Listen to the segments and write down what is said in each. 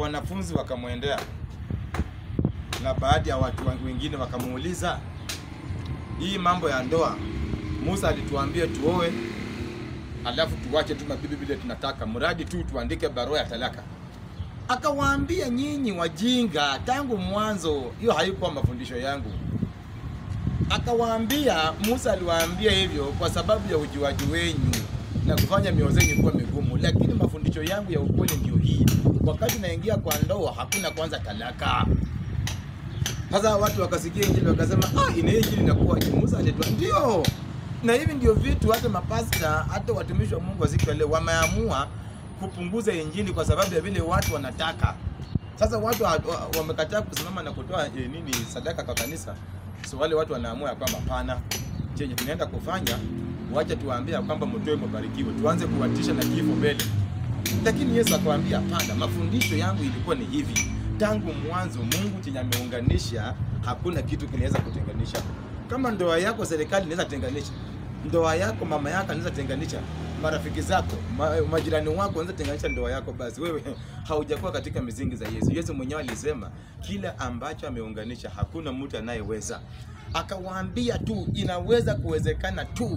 wanafunzi wakamwendea na baadhi ya watu wengine wakamuuliza, hii mambo ya ndoa, Musa alituambia tuoe, alafu tuwache tu mabibi vile tunataka, mradi tu tuandike barua ya talaka. Akawaambia, nyinyi wajinga, tangu mwanzo hiyo haikuwa mafundisho yangu. Akawaambia, Musa aliwaambia hivyo kwa sababu ya ujuaji wenyu na kufanya mioyo yenu kuwa migumu, lakini mafundisho yangu ya ukweli ndio hii, wakati naingia kwa ndoa hakuna kwanza talaka. Sasa watu wakasikia injili wakasema, ah, ina injili inakuwaje? Musa aletwa? ndio. Na hivi ndio vitu hata mapasta hata watumishi wa Mungu wa siku leo wameamua kupunguza injili kwa sababu ya vile watu wanataka. Sasa watu wa- wa- wamekataa kusimama na kutoa eh, nini sadaka kwa kanisa. So wale watu wanaamua ya kwamba pana chenye tunaenda kufanya, wacha tuwaambie kwamba mtoe mbarikiwe, tuanze kuwatisha na kifo mbele. Lakini Yesu akawaambia hapana, mafundisho yangu ilikuwa ni hivi tangu mwanzo. Mungu chenye ameunganisha, hakuna kitu kinaweza kutenganisha. Kama ndoa yako serikali inaweza tenganisha, ndoa yako mama yako anaweza tenganisha, marafiki zako ma, majirani wako wanaweza tenganisha ndoa yako, basi wewe haujakuwa katika misingi za Yesu. Yesu mwenyewe alisema kila ambacho ameunganisha hakuna mtu anayeweza. Akawaambia tu inaweza kuwezekana tu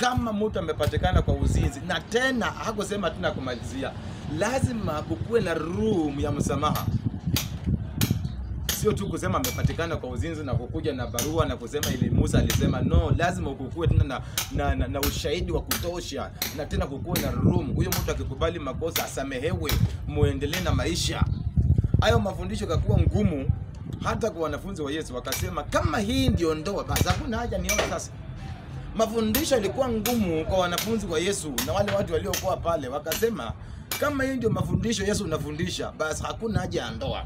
kama mtu amepatikana kwa uzinzi, na tena hakusema tuna kumalizia, lazima kukuwe na room ya msamaha sio tu kusema amepatikana kwa uzinzi na kukuja na barua na kusema ili Musa alisema no, lazima kukuwe tena na, na, na, na ushahidi wa kutosha na tena kukuwe na room. Huyo mtu akikubali makosa asamehewe, muendelee na maisha. Hayo mafundisho kakuwa ngumu hata kwa wanafunzi wa Yesu, wakasema kama hii ndio ndoa, basi hakuna haja nione sasa. Mafundisho yalikuwa ngumu kwa wanafunzi wa Yesu na wale watu waliokuwa pale, wakasema kama hii ndio mafundisho Yesu unafundisha, basi hakuna haja ya ndoa.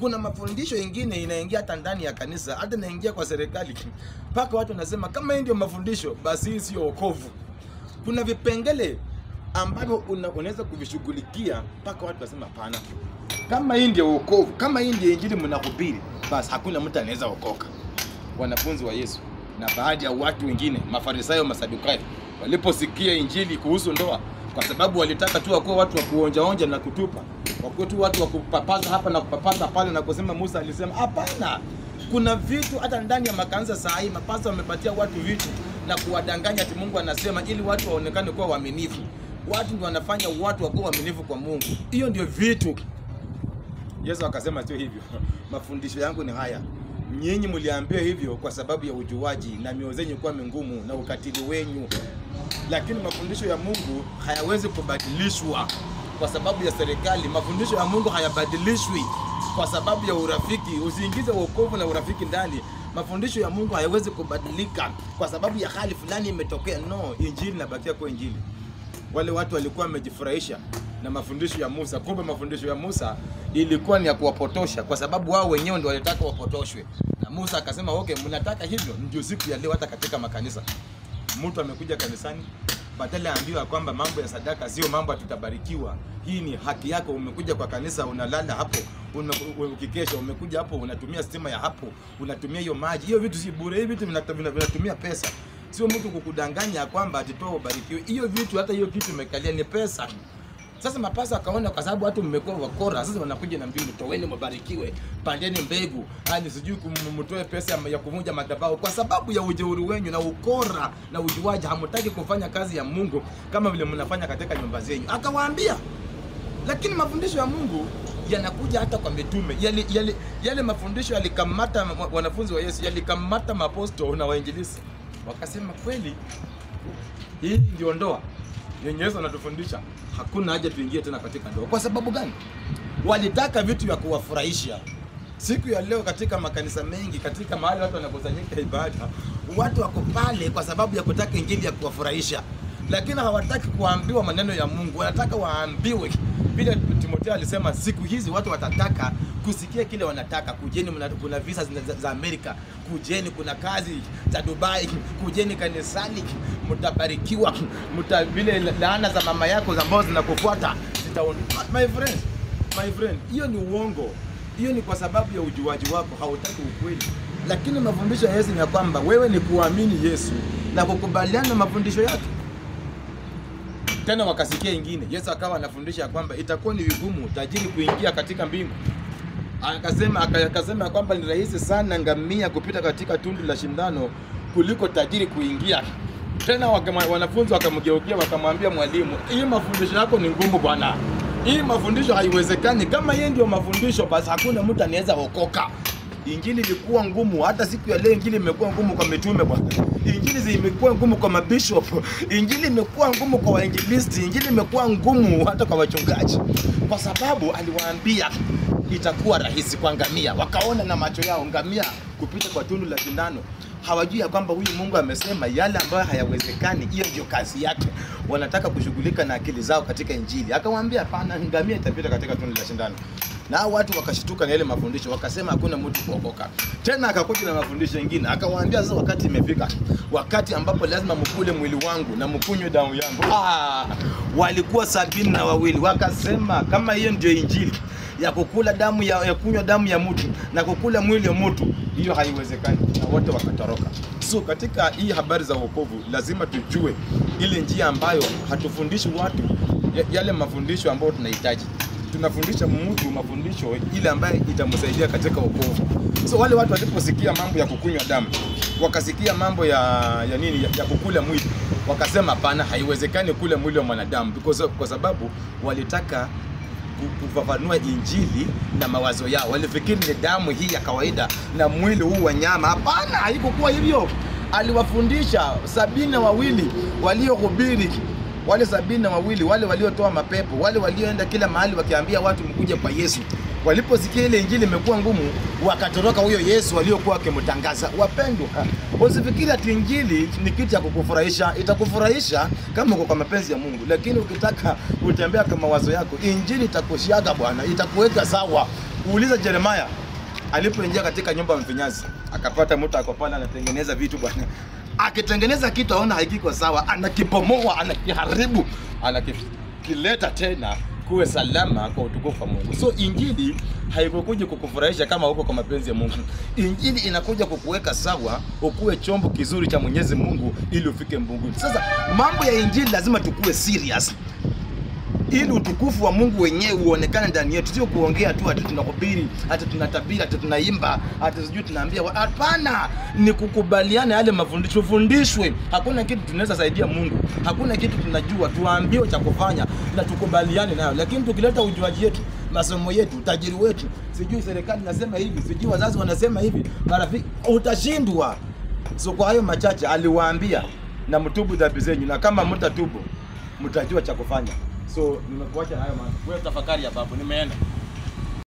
Kuna mafundisho ingine inaingia hata ndani ya kanisa, hata inaingia kwa serikali, mpaka watu wanasema kama hii ndio mafundisho, basi hii sio wokovu. Kuna vipengele ambavyo una- unaweza kuvishughulikia mpaka watu wasema hapana, kama hii ndio wokovu, kama hii ndio injili mnahubiri, basi hakuna mtu anaweza okoka. Wanafunzi wa Yesu na baadhi ya watu wengine, Mafarisayo, Masadukayo, waliposikia injili kuhusu ndoa, kwa sababu walitaka tu wakuwa watu wa kuonjaonja na kutupa, wakuwa tu watu wa kupapaza hapa na kupapaza pale na kusema Musa alisema. Hapana, kuna vitu hata ndani ya makanisa saa hii mapasta wamepatia watu vitu na kuwadanganya ati Mungu anasema, ili watu waonekane kuwa waaminifu. Watu ndio wanafanya watu wakuwa waaminifu kwa Mungu. Hiyo ndio vitu Yesu akasema sio hivyo. Mafundisho yangu ni haya. Nyinyi mliambiwa hivyo kwa sababu ya ujuaji na mioyo zenyu kuwa mingumu na ukatili wenyu, lakini mafundisho ya Mungu hayawezi kubadilishwa kwa sababu ya serikali. Mafundisho ya Mungu hayabadilishwi kwa sababu ya urafiki. Usiingize wokovu na urafiki ndani. Mafundisho ya Mungu hayawezi kubadilika kwa sababu ya hali fulani imetokea. No, injili inabakia kwa injili wale watu walikuwa wamejifurahisha na mafundisho ya Musa, kumbe mafundisho ya Musa ilikuwa ni ya kuwapotosha, kwa sababu wao wenyewe ndio walitaka wapotoshwe. Na Musa akasema okay, mnataka hivyo, ndio siku ya leo hata katika makanisa mtu amekuja kanisani badala aambiwa kwamba mambo ya sadaka sio mambo tutabarikiwa, hii ni haki yako. Umekuja kwa kanisa, unalala hapo, ukikesha, umekuja hapo, unatumia stima ya hapo, unatumia hiyo maji, hiyo vitu si bure, hiyo vitu vinatumia pesa. Sio mtu kukudanganya kwamba atitoa ubarikiwe. Hiyo vitu, hata hiyo kitu imekalia ni pesa. Sasa mapasa akaona kwa sababu watu mmekuwa wakora, sasa wanakuja na mbinu, toweni mbarikiwe, pandeni mbegu, hadi sijui kumtoe pesa ya kuvunja madhabahu, kwa sababu ya ujeuri wenyu na ukora na ujuaji. Hamtaki kufanya kazi ya Mungu kama vile mnafanya katika nyumba zenyu. Akawaambia, lakini mafundisho ya Mungu yanakuja hata kwa mitume. Yale, yale, yale mafundisho yalikamata wanafunzi wa Yesu, yalikamata maposto na wainjilisi, wakasema kweli hii ndio ndoa yenye Yesu anatufundisha. Hakuna haja tuingie tena katika ndoa. Kwa sababu gani? Walitaka vitu vya kuwafurahisha. Siku ya leo katika makanisa mengi, katika mahali watu wanakusanyika ibada, watu wako pale kwa sababu ya kutaka injili ya kuwafurahisha, lakini hawataki kuambiwa maneno ya Mungu, wanataka waambiwe vile Timotheo alisema, siku hizi watu watataka kusikia kile wanataka. Kujeni, kuna visa za, za Amerika, kujeni, kuna kazi za Dubai, kujeni kanisani, mtabarikiwa, mta vile laana za mama yako ambazo zinakufuata zitaondoka. My friend, my friend, hiyo ni uongo. Hiyo ni kwa sababu ya ujuaji wako, hautaki ukweli. Lakini mafundisho ya Yesu ni ya kwamba wewe ni kuamini Yesu na kukubaliana na mafundisho yake. Tena wakasikia ingine. Yesu akawa anafundisha kwamba itakuwa ni vigumu tajiri kuingia katika mbingu. Akasema akasema kwamba ni rahisi sana ngamia kupita katika tundu la shindano kuliko tajiri kuingia. Tena wakama, wanafunzi wakamgeukia wakamwambia mwalimu hii mafundisho yako ni ngumu bwana. Hii mafundisho haiwezekani. Kama yeye ndio mafundisho basi hakuna mtu anaweza okoka injili ilikuwa ngumu. Hata siku ya leo injili imekuwa ngumu kwa mitume bwana. Injili zimekuwa ngumu kwa mabishop. Injili imekuwa ngumu kwa wainjilisti. Injili imekuwa ngumu hata kwa wachungaji. Kwa sababu aliwaambia itakuwa rahisi kwa ngamia. Wakaona na macho yao ngamia kupita kwa tundu la sindano. Hawajui ya kwamba huyu mungu amesema yale ambayo hayawezekani hiyo ndio kazi yake. Wanataka kushughulika na akili zao katika injili. Akamwambia hapana ngamia itapita katika tundu la sindano na watu wakashituka na ile mafundisho wakasema hakuna mtu kuokoka. Tena akakuja na mafundisho mengine akawaambia sasa wakati imefika wakati ambapo lazima mkule mwili wangu na mkunywe damu yangu. Ah, walikuwa sabini na wawili. Wakasema kama hiyo ndio injili ya kukula damu ya, ya kunywa damu ya mtu na kukula mwili wa mtu hiyo haiwezekani. Na wote wakatoroka. So katika hii habari za wokovu lazima tujue ile njia ambayo hatufundishi watu yale mafundisho ambayo tunahitaji tunafundisha mtu mafundisho ile ambayo itamsaidia katika wokovu. So wale watu waliposikia mambo ya kukunywa damu wakasikia mambo ya, ya nini ya, ya kukula mwili wakasema hapana haiwezekani kula mwili wa mwanadamu. Because, kwa sababu walitaka kufafanua injili na mawazo yao. Walifikiri ni damu hii ya kawaida na mwili huu wa nyama. Hapana haikukuwa hivyo. Aliwafundisha sabini na wawili waliohubiri wale sabini na wawili wale waliotoa mapepo wale walioenda kila mahali wakiambia watu mkuje kwa yesu. Waliposikia ile injili imekuwa ngumu wakatoroka huyo yesu waliokuwa wakimtangaza wapendwa usifikiri ati injili ni kitu cha kukufurahisha. Itakufurahisha kama uko kwa mapenzi ya mungu. Lakini ukitaka kutembea kwa mawazo yako injili itakushiaga bwana. Itakuweka sawa. Uulize jeremaya alipoingia katika nyumba ya mfinyazi. Akapata mtu ako pale anatengeneza vitu bwana akitengeneza kitu aona hakiko sawa anakipomoa anakiharibu anakileta tena kuwe salama kwa utukufu wa mungu. So injili haikukuja kukufurahisha kama uko kwa mapenzi ya mungu. Injili inakuja kukuweka sawa ukuwe chombo kizuri cha mwenyezi mungu ili ufike mbinguni. Sasa mambo ya injili lazima tukuwe serious ili utukufu wa Mungu wenyewe uonekane ndani yetu, sio kuongea tu ati tunahubiri, hata tunatabiri, ati tunaimba, ati sijui tunaambia. Hapana, ni kukubaliana yale mafundisho, fundishwe. Hakuna kitu tunaweza saidia Mungu, hakuna kitu tunajua, tuambiwe cha kufanya na tukubaliane nayo. Lakini tukileta ujuaji yetu, masomo yetu, utajiri wetu, sijui serikali nasema hivi, sijui wazazi wanasema hivi, marafiki, utashindwa. So kwa hayo machache aliwaambia, na mtubu dhambi zenyu, na kama mtatubu mtajua cha kufanya. So nimekuacha na hayo mambo. Wewe tafakari ya babu, nimeenda.